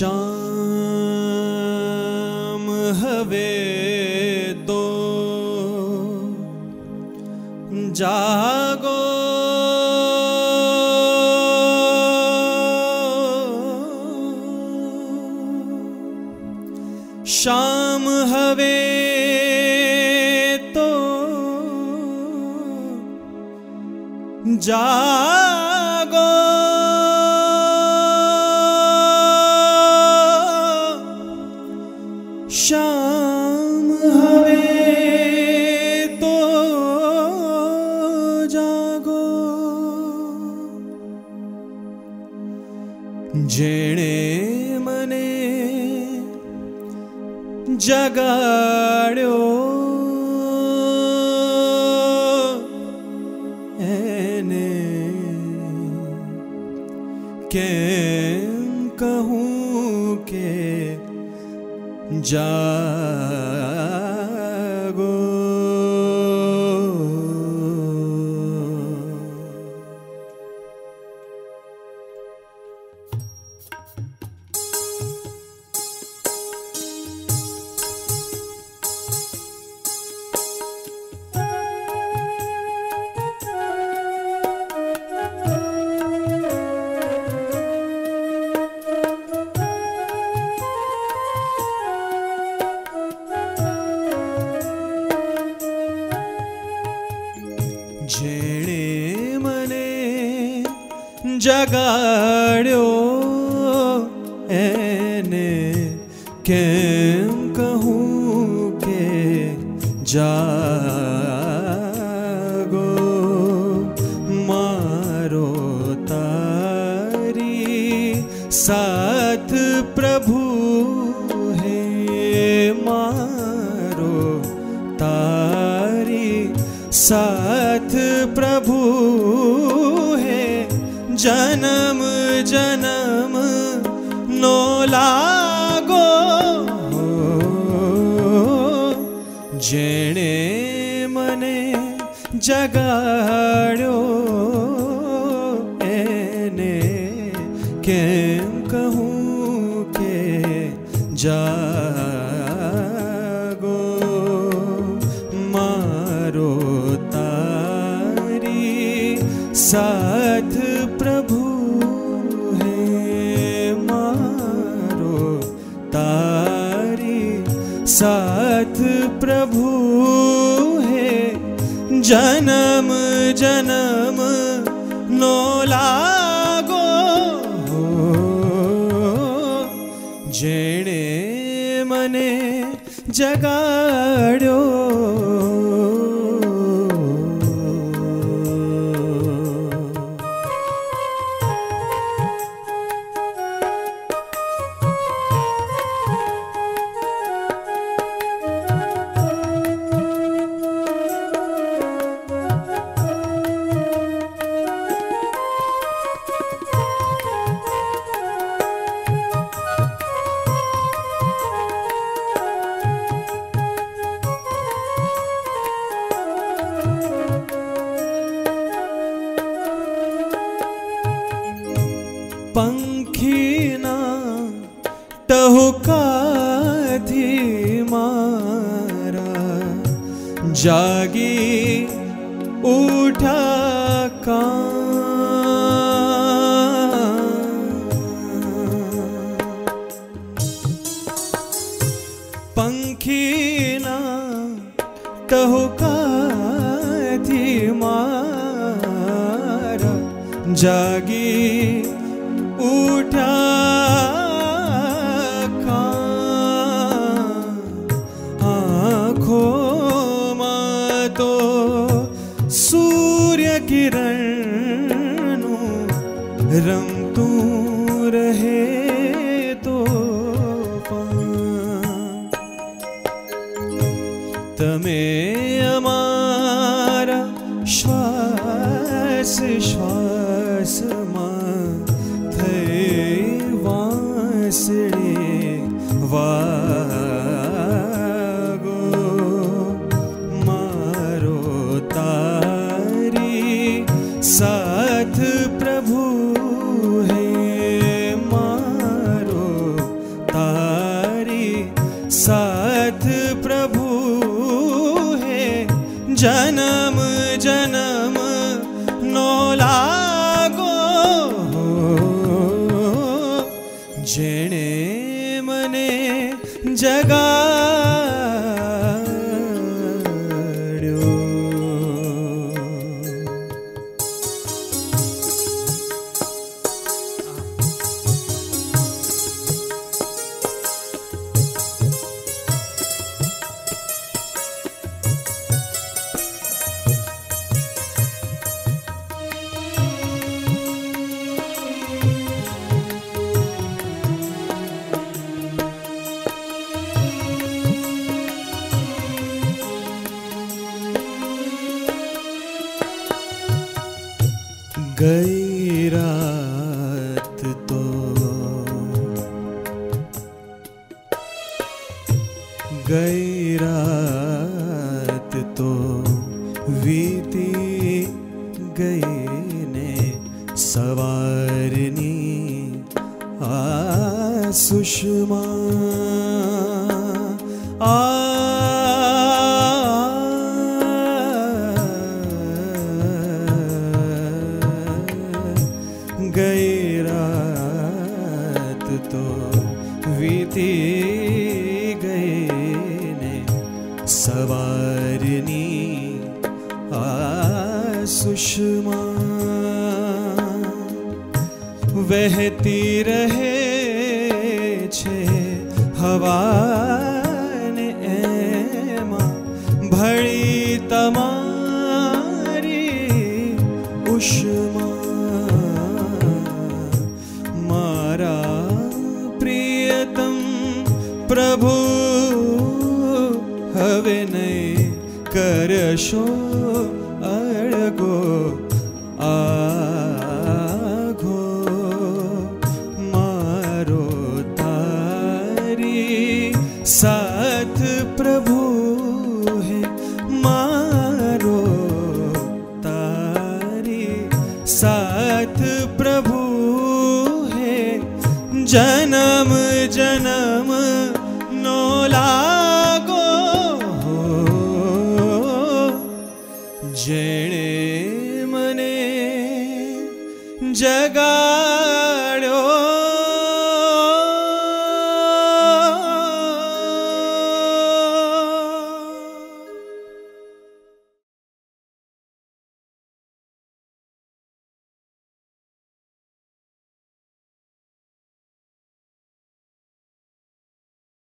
शाम हवे तो जागो। शाम हवे तो जागो। જેણે મને જગાડ્યો એને કેમ કહું કે જાગો લાડ્યો એને કેમ કહું કે જાગો મારો તારી સાથ પ્રભુ હે મારો તારી સાથ પ્રભુ जन्म जन्म नो लागो જેણે મને જગાડ્યો એને કેમ કહું કે જાગો મારો તારી સાથ साथ प्रभु है। जन्म जन्म नो लागो जेणे मने जगाड़ो। जागे उठा का पंखी ना टहका थी मारा। जागे उठा किरणू रंग तू रहे तो तमे अमारा श्वास श्वास गैरात्ो गैरात वीति गैने सवारी आ सुषमा रात तो बीती गए ने सवारनी आ सुषमा बहती रहे छे हवा ने भड़ी तमा પ્રભુ હવે નહીં કરશો અળગો આઘો મારો તારી સાથ પ્રભુ હે મારો તારી સાથ પ્રભુ હે જનમ જનમ लागो हो। जय